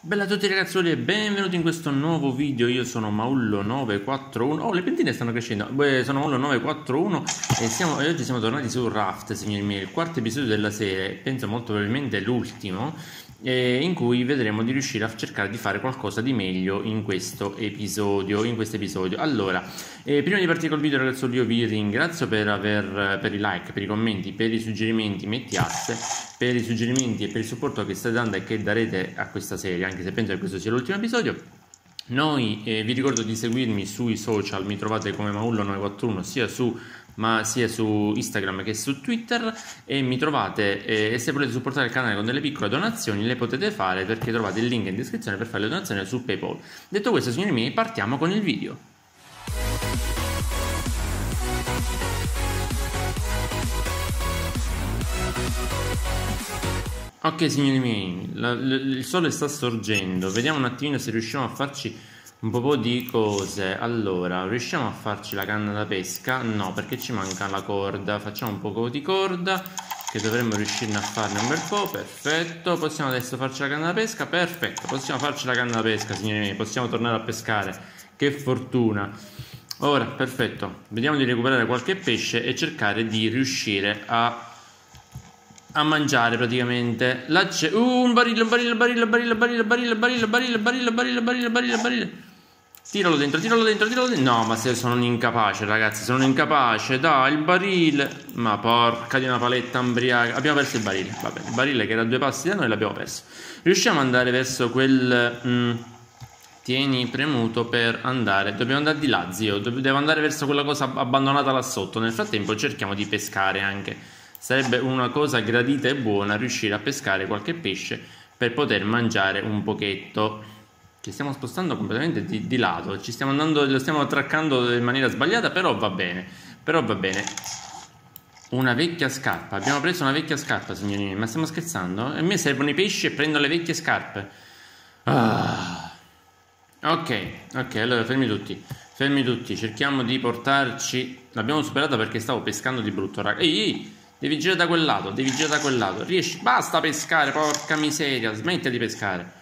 Bella a tutti ragazzoli e benvenuti in questo nuovo video, io sono Maullo941 Oh le pentine stanno crescendo, Beh, sono Maullo941 e, siamo, e oggi siamo tornati su Raft signori miei, il quarto episodio della serie, penso molto probabilmente l'ultimo eh, in cui vedremo di riuscire a cercare di fare qualcosa di meglio in questo episodio. In questo episodio. Allora, eh, prima di partire col video, ragazzi, io vi ringrazio per, aver, per i like, per i commenti, per i suggerimenti, metti asse, per i suggerimenti e per il supporto che state dando e che darete a questa serie, anche se penso che questo sia l'ultimo episodio. Noi eh, vi ricordo di seguirmi sui social, mi trovate come Maullo941 sia su ma sia su Instagram che su Twitter e mi trovate e se volete supportare il canale con delle piccole donazioni le potete fare perché trovate il link in descrizione per fare le donazioni su PayPal. Detto questo signori miei partiamo con il video. Ok signori miei, la, il sole sta sorgendo, vediamo un attimino se riusciamo a farci un po' di cose allora riusciamo a farci la canna da pesca no perché ci manca la corda facciamo un po' di corda che dovremmo riuscire a farne un bel po' perfetto possiamo adesso farci la canna da pesca perfetto possiamo farci la canna da pesca signori miei possiamo tornare a pescare che fortuna ora perfetto vediamo di recuperare qualche pesce e cercare di riuscire a a mangiare praticamente là c'è uh, un barile un barile barile barile barile barile barile barile barile barile barile barile barile Tiralo dentro, tiralo dentro, tiralo dentro. No, ma se sono incapace, ragazzi. Sono incapace. Dai, il barile. Ma porca di una paletta ambriaca. Abbiamo perso il barile. Vabbè, il barile che era a due passi da noi l'abbiamo perso. Riusciamo ad andare verso quel. Mm, tieni premuto per andare. Dobbiamo andare di là, zio. Devo andare verso quella cosa abbandonata là sotto. Nel frattempo cerchiamo di pescare anche. Sarebbe una cosa gradita e buona riuscire a pescare qualche pesce per poter mangiare un pochetto. Ci stiamo spostando completamente di, di lato, ci stiamo andando, lo stiamo attraccando in maniera sbagliata, però va bene. Però va bene. Una vecchia scarpa. Abbiamo preso una vecchia scarpa, signorini. Ma stiamo scherzando? A me servono i pesci e prendo le vecchie scarpe. Ah. Ok, ok, allora fermi tutti. Fermi tutti, cerchiamo di portarci. L'abbiamo superata perché stavo pescando di brutto, raga. Ehi, devi girare da quel lato, devi girare da quel lato. Riesci? Basta pescare, porca miseria, smetti di pescare.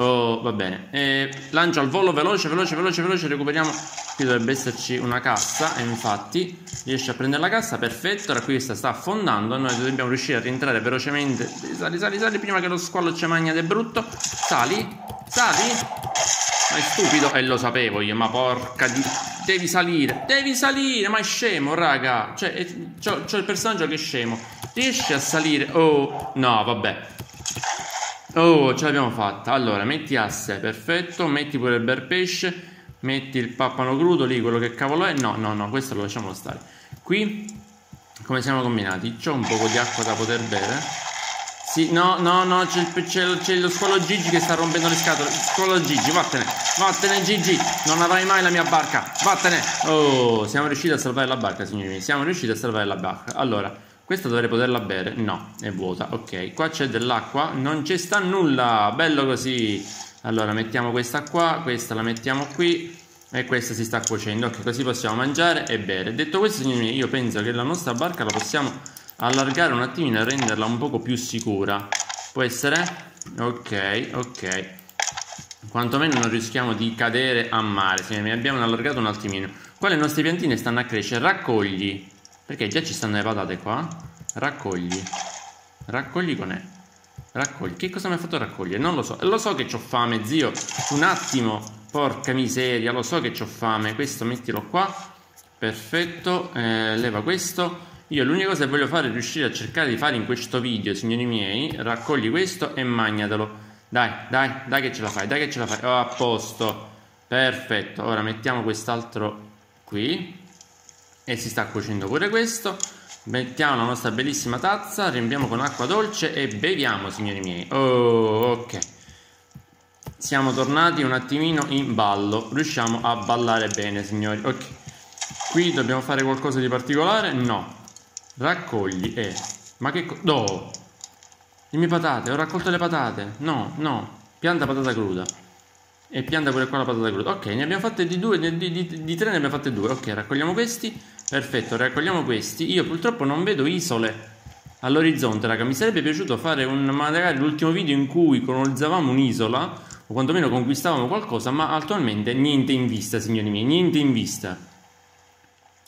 Oh, va bene. E lancio al volo veloce, veloce, veloce, veloce. Recuperiamo. Qui dovrebbe esserci una cassa. E infatti riesce a prendere la cassa. Perfetto. Ora qui questa sta affondando. Noi dobbiamo riuscire a rientrare velocemente. Sali, sali, sali. Prima che lo squalo ci magna del brutto. Sali, sali. Ma è stupido. E lo sapevo io. Ma porca di. Devi salire. Devi salire. Ma è scemo, raga. Cioè, c'ho, c'ho il personaggio che è scemo. Riesce a salire. Oh, no, vabbè. Oh, ce l'abbiamo fatta. Allora, metti asse, perfetto. Metti pure il bel pesce. Metti il pappano crudo lì, quello che cavolo è. No, no, no, questo lo lasciamo stare. Qui, come siamo combinati? C'ho un po' di acqua da poter bere. Sì, no, no, no, c'è, lo squalo Gigi che sta rompendo le scatole. Squalo Gigi, vattene, vattene Gigi, non avrai mai la mia barca, vattene. Oh, siamo riusciti a salvare la barca, signori siamo riusciti a salvare la barca. Allora, questa dovrei poterla bere. No, è vuota. Ok, qua c'è dell'acqua. Non ci sta nulla. Bello così. Allora, mettiamo questa qua. Questa la mettiamo qui. E questa si sta cuocendo. Ok, così possiamo mangiare e bere. Detto questo, signori io penso che la nostra barca la possiamo allargare un attimino e renderla un poco più sicura. Può essere? Ok, ok. Quantomeno non rischiamo di cadere a mare. Signori abbiamo allargato un attimino. Qua le nostre piantine stanno a crescere. Raccogli. Perché già ci stanno le patate qua? Raccogli. Raccogli con E. Raccogli. Che cosa mi ha fatto raccogliere? Non lo so. Lo so che ho fame, zio. Un attimo. Porca miseria, lo so che ho fame. Questo mettilo qua. Perfetto. Eh, leva questo. Io l'unica cosa che voglio fare è riuscire a cercare di fare in questo video, signori miei, raccogli questo e magnatelo. Dai, dai, dai che ce la fai, dai che ce la fai. Oh, a posto. Perfetto. Ora mettiamo quest'altro qui e si sta cuocendo pure questo. Mettiamo la nostra bellissima tazza riempiamo con acqua dolce e beviamo signori miei. Oh ok. Siamo tornati un attimino in ballo. Riusciamo a ballare bene signori. Ok. Qui dobbiamo fare qualcosa di particolare? No. Raccogli e eh. ma che no le mie patate ho raccolto le patate. No no. Pianta patata cruda e pianta pure qua la patata cruda ok ne abbiamo fatte di due di, di, di, tre ne abbiamo fatte due ok raccogliamo questi Perfetto, raccogliamo questi. Io purtroppo non vedo isole all'orizzonte, raga. Mi sarebbe piaciuto fare un, magari l'ultimo video in cui colonizzavamo un'isola o quantomeno conquistavamo qualcosa, ma attualmente niente in vista, signori miei, niente in vista.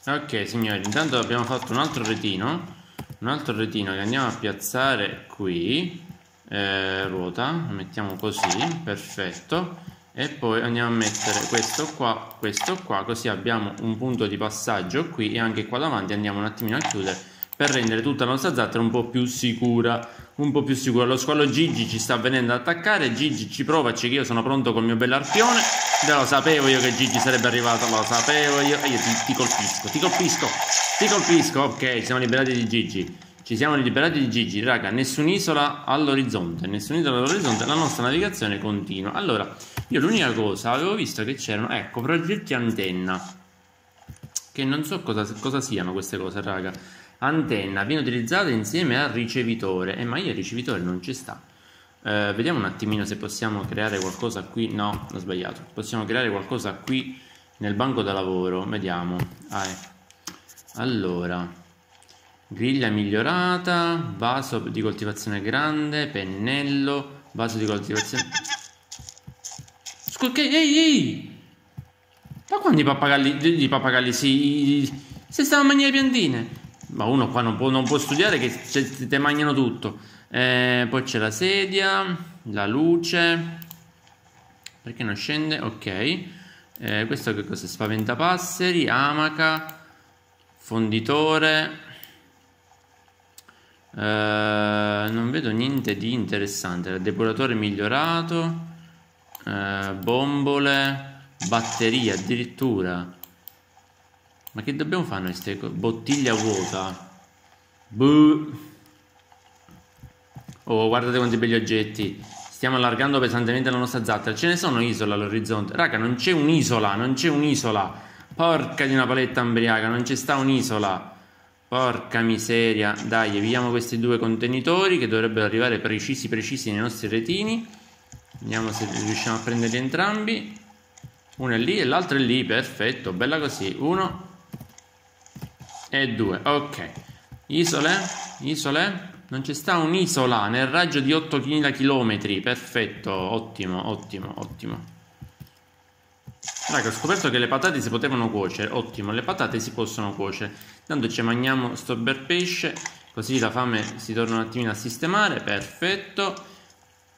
Ok, signori, intanto abbiamo fatto un altro retino, un altro retino che andiamo a piazzare qui, eh, ruota, mettiamo così, perfetto, e poi andiamo a mettere questo qua, questo qua, così abbiamo un punto di passaggio qui e anche qua davanti andiamo un attimino a chiudere per rendere tutta la nostra zattera un po' più sicura un po' più sicura. Lo squalo Gigi ci sta venendo ad attaccare Gigi ci provaci che io sono pronto col mio bell'arpione Già lo sapevo io che Gigi sarebbe arrivato lo sapevo io e io ti, ti colpisco ti colpisco ti colpisco. Ok ci siamo liberati di Gigi ci siamo liberati di Gigi raga nessun'isola all'orizzonte nessun'isola all'orizzonte la nostra navigazione continua. Allora io l'unica cosa avevo visto che c'erano ecco progetti antenna. Che non so cosa, cosa siano queste cose raga. Antenna viene utilizzata insieme al ricevitore eh, ma io il ricevitore non ci sta. Eh, vediamo un attimino se possiamo creare qualcosa qui. No ho sbagliato. Possiamo creare qualcosa qui nel banco da lavoro. Vediamo. Ah, eh. allora griglia migliorata vaso di coltivazione grande pennello vaso di coltivazione scusa ehi ehi ma quando i pappagalli, i pappagalli si, si stanno a mangiare le piantine ma uno qua non può, non può studiare che te mangiano tutto. Eh, poi c'è la sedia, la luce. Perché non scende? Ok. Eh, questo che cosa? Spaventapasseri, amaca, fonditore. Eh, non vedo niente di interessante. Depuratore migliorato. Eh, bombole, batteria addirittura. Ma che dobbiamo fare noi ste Bottiglia vuota. Buh. Oh, guardate quanti belli oggetti. Stiamo allargando pesantemente la nostra zattera. Ce ne sono isole all'orizzonte. Raga, non c'è un'isola, non c'è un'isola. Porca di una paletta ambriaca, non c'è sta un'isola. Porca miseria. Dai, vediamo questi due contenitori che dovrebbero arrivare precisi precisi nei nostri retini. Vediamo se riusciamo a prenderli entrambi. Uno è lì e l'altro è lì, perfetto, bella così. Uno e 2 ok isole isole non c'è sta un'isola nel raggio di 8000 km perfetto ottimo ottimo ottimo Raga, ho scoperto che le patate si potevano cuocere, ottimo, le patate si possono cuocere. Tanto ci mangiamo sto bel pesce, così la fame si torna un attimino a sistemare, perfetto.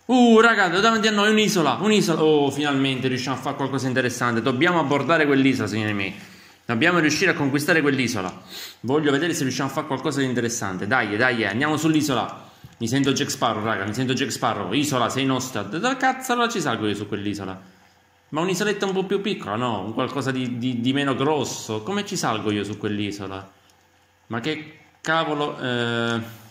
Uh, raga, davanti a noi un'isola, un'isola. Oh, finalmente riusciamo a fare qualcosa di interessante. Dobbiamo abbordare quell'isola, signori miei. Dobbiamo riuscire a conquistare quell'isola. Voglio vedere se riusciamo a fare qualcosa di interessante. Dai, dai, andiamo sull'isola. Mi sento Jack Sparrow, raga, mi sento Jack Sparrow. Isola, sei nostra. Da cazzo allora ci salgo io su quell'isola? Ma un'isoletta un po' più piccola, no? Un qualcosa di, di, di, meno grosso. Come ci salgo io su quell'isola? Ma che cavolo... Eh...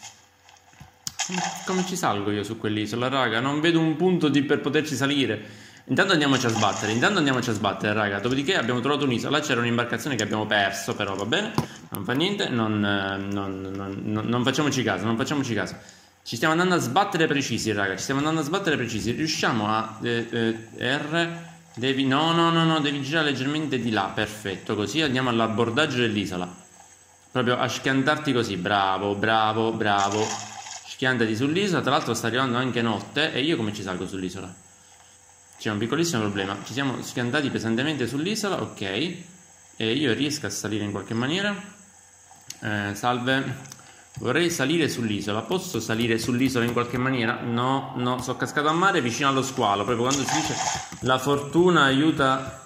Come ci salgo io su quell'isola, raga? Non vedo un punto di, per poterci salire. Intanto andiamoci a sbattere, intanto andiamoci a sbattere, raga. Dopodiché abbiamo trovato un'isola. C'era un'imbarcazione che abbiamo perso, però va bene. Non fa niente, non, non, non, non, facciamoci caso, non facciamoci caso. Ci stiamo andando a sbattere precisi, raga. Ci stiamo andando a sbattere precisi. Riusciamo a... Eh, eh, R... Devi... No, no, no, no, devi girare leggermente di là. Perfetto, così andiamo all'abbordaggio dell'isola. Proprio a schiantarti così. Bravo, bravo, bravo. Schiantati sull'isola. Tra l'altro sta arrivando anche notte. E io come ci salgo sull'isola? C'è un piccolissimo problema. Ci siamo schiantati pesantemente sull'isola, ok. E io riesco a salire in qualche maniera. Eh, salve. Vorrei salire sull'isola. Posso salire sull'isola in qualche maniera? No, no, sono cascato a mare vicino allo squalo. Proprio quando si dice la fortuna aiuta.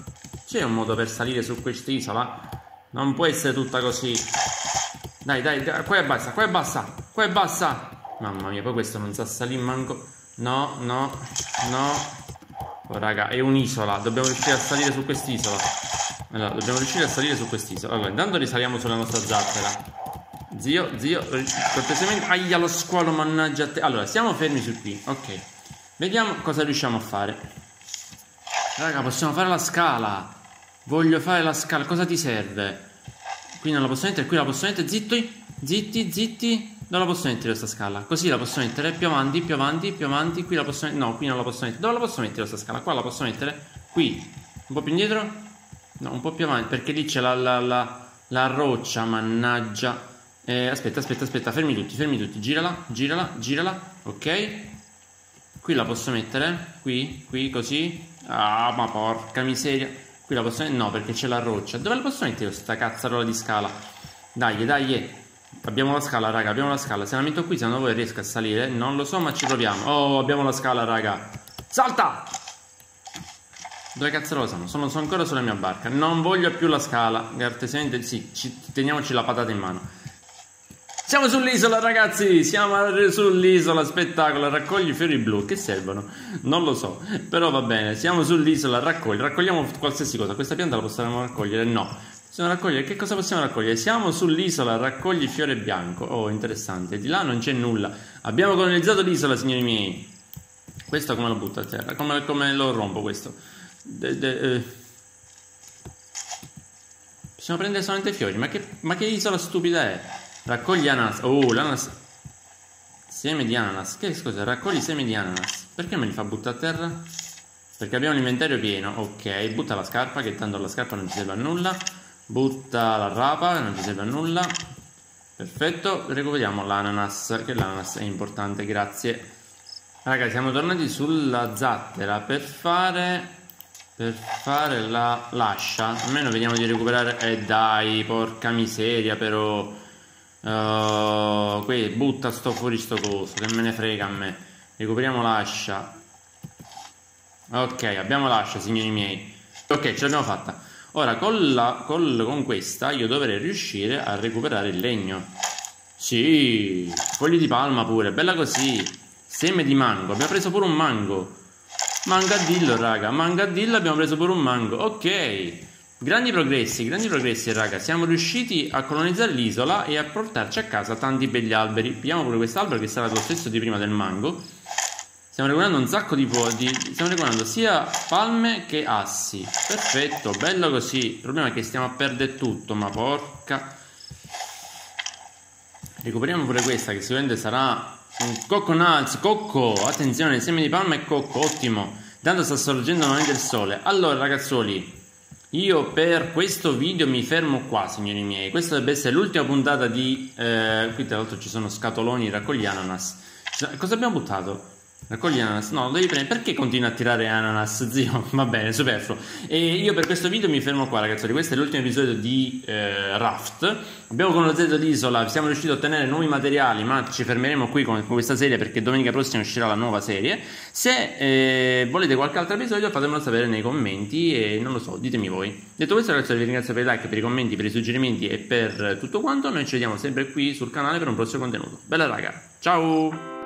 C'è un modo per salire su quest'isola? Non può essere tutta così. Dai, dai, dai, qua è bassa, qua è bassa, qua è bassa. Mamma mia, poi questo non sa salire manco. No, no, no. Oh, raga, è un'isola. Dobbiamo riuscire a salire su quest'isola. Allora, dobbiamo riuscire a salire su quest'isola. Allora, intanto risaliamo sulla nostra zattera. Zio, zio, cortesemente. Aia, lo squalo, mannaggia a te. Allora, siamo fermi su qui. Ok. Vediamo cosa riusciamo a fare. Raga, possiamo fare la scala. Voglio fare la scala. Cosa ti serve? Qui non la posso mettere, qui la posso mettere. Zitti, zitti, zitti. Dove la posso mettere questa scala? Così la posso mettere più avanti, più avanti, più avanti. Qui la posso mettere. No, qui non la posso mettere. Dove la posso mettere questa scala? Qua la posso mettere? Qui. Un po' più indietro? No, un po' più avanti. Perché lì c'è la, la, la, la, roccia, mannaggia. Eh, aspetta, aspetta, aspetta. Fermi tutti, fermi tutti. Girala, girala, girala. Ok. Qui la posso mettere? Qui? Qui? Così? Ah, ma porca miseria. Qui la posso mettere? No, perché c'è la roccia. Dove la posso mettere questa cazzarola di scala? Dai, dai. Abbiamo la scala, raga, abbiamo la scala. Se la metto qui, secondo voi riesco a salire? Non lo so, ma ci proviamo. Oh, abbiamo la scala, raga. Salta! Dove cazzo sono? sono? Sono ancora sulla mia barca. Non voglio più la scala. Artesiamente, sì, ci, teniamoci la patata in mano. Siamo sull'isola ragazzi, siamo sull'isola, spettacolo, raccogli fiori blu, che servono? Non lo so, però va bene, siamo sull'isola, raccogli, raccogliamo qualsiasi cosa, questa pianta la possiamo raccogliere? No, possiamo raccogliere, che cosa possiamo raccogliere? Siamo sull'isola, raccogli fiore bianco, oh interessante, di là non c'è nulla, abbiamo colonizzato l'isola signori miei, questo come lo butto a terra, come, come lo rompo questo? De, de, eh. Possiamo prendere solamente fiori, ma che, ma che isola stupida è? Raccogli ananas. Oh, l'ananas. Seme di ananas. Che scusa? Raccogli semi di ananas. Perché me li fa buttare a terra? Perché abbiamo l'inventario pieno. Ok, butta la scarpa, che tanto la scarpa non ci serve a nulla. Butta la rapa, non ci serve a nulla. Perfetto, recuperiamo l'ananas, che l'ananas è importante, grazie. Raga, siamo tornati sulla zattera per fare... Per fare la lascia. Almeno vediamo di recuperare... Eh dai, porca miseria però... Uh, qui butta sto fuori sto coso, che me ne frega a me. Recuperiamo l'ascia. Ok, abbiamo l'ascia, signori miei. Ok, ce l'abbiamo fatta. Ora, con, la, con, con questa io dovrei riuscire a recuperare il legno. Sì, fogli di palma pure, bella così. Seme di mango, abbiamo preso pure un mango. Mangadillo, raga, mangadillo abbiamo preso pure un mango. Ok. Grandi progressi, grandi progressi raga, siamo riusciti a colonizzare l'isola e a portarci a casa tanti belli alberi. Vediamo pure quest'albero che sarà lo stesso di prima del mango. Stiamo recuperando un sacco di podi, stiamo recuperando sia palme che assi. Perfetto, bello così. Il problema è che stiamo a perdere tutto, ma porca. Recuperiamo pure questa che sicuramente sarà un cocco nuts, cocco, attenzione, semi di palma e cocco, ottimo. Tanto sta sorgendo nuovamente il sole. Allora ragazzoli, io per questo video mi fermo qua, signori miei. Questa dovrebbe essere l'ultima puntata di... Eh, qui tra l'altro ci sono scatoloni, raccogli ananas. Cosa abbiamo buttato? Raccogli ananas? No, devi prendere. Perché continui a tirare ananas, zio? Va bene, superfluo. E io per questo video mi fermo qua, ragazzi. Questo è l'ultimo episodio di eh, Raft. Abbiamo conosciuto l'isola, siamo riusciti a ottenere nuovi materiali, ma ci fermeremo qui con, con questa serie perché domenica prossima uscirà la nuova serie. Se eh, volete qualche altro episodio, fatemelo sapere nei commenti e non lo so, ditemi voi. Detto questo, ragazzi, vi ringrazio per i like, per i commenti, per i suggerimenti e per tutto quanto. Noi ci vediamo sempre qui sul canale per un prossimo contenuto. Bella raga, ciao!